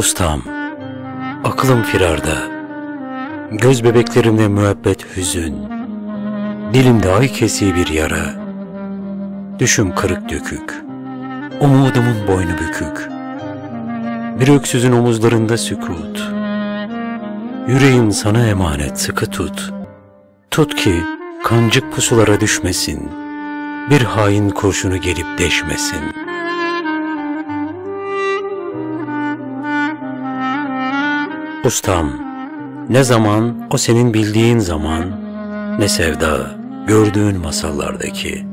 Ustam, aklım firarda, göz bebeklerimde müebbet hüzün, dilimde ay kesiği bir yara, düşüm kırık dökük, umudumun boynu bükük, bir öksüzün omuzlarında sükut, yüreğim sana emanet sıkı tut, tut ki kancık pusulara düşmesin, bir hain kurşunu gelip deşmesin.'' Ustam, ne zaman o senin bildiğin zaman, ne sevda gördüğün masallardaki.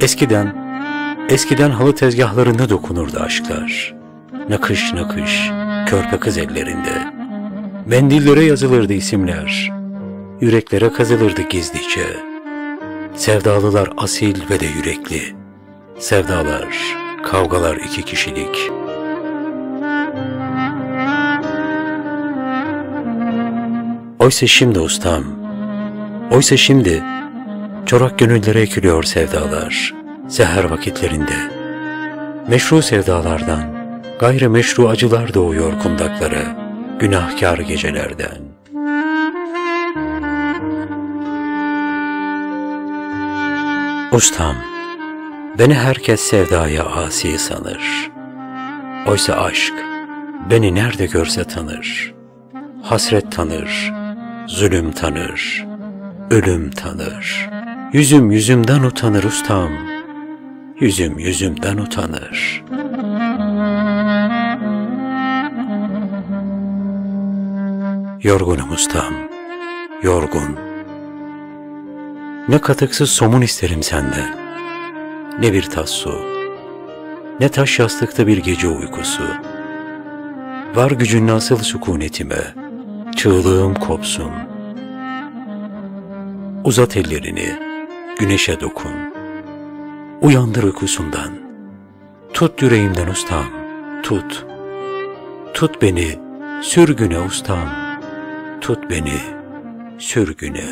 Eskiden, eskiden halı tezgahlarında dokunurdu aşklar. Nakış nakış, körpe kız ellerinde. Mendillere yazılırdı isimler, yüreklere kazılırdı gizlice. Sevdalılar asil ve de yürekli. Sevdalar, kavgalar iki kişilik.'' Oysa şimdi ustam, oysa şimdi çorak gönüllere ekiliyor sevdalar, seher vakitlerinde. Meşru sevdalardan, gayrı meşru acılar doğuyor kundaklara, günahkar gecelerden. Ustam, beni herkes sevdaya asi sanır. Oysa aşk, beni nerede görse tanır. Hasret tanır, Zulüm tanır, ölüm tanır. Yüzüm yüzümden utanır ustam. Yüzüm yüzümden utanır. Yorgunum ustam, yorgun. Ne katıksız somun isterim senden. Ne bir tas su, ne taş yastıkta bir gece uykusu. Var gücün nasıl sükunetime.'' Çığlığım kopsun. Uzat ellerini, güneşe dokun. Uyandır uykusundan. Tut yüreğimden ustam, tut. Tut beni, sürgüne ustam. Tut beni, sürgüne.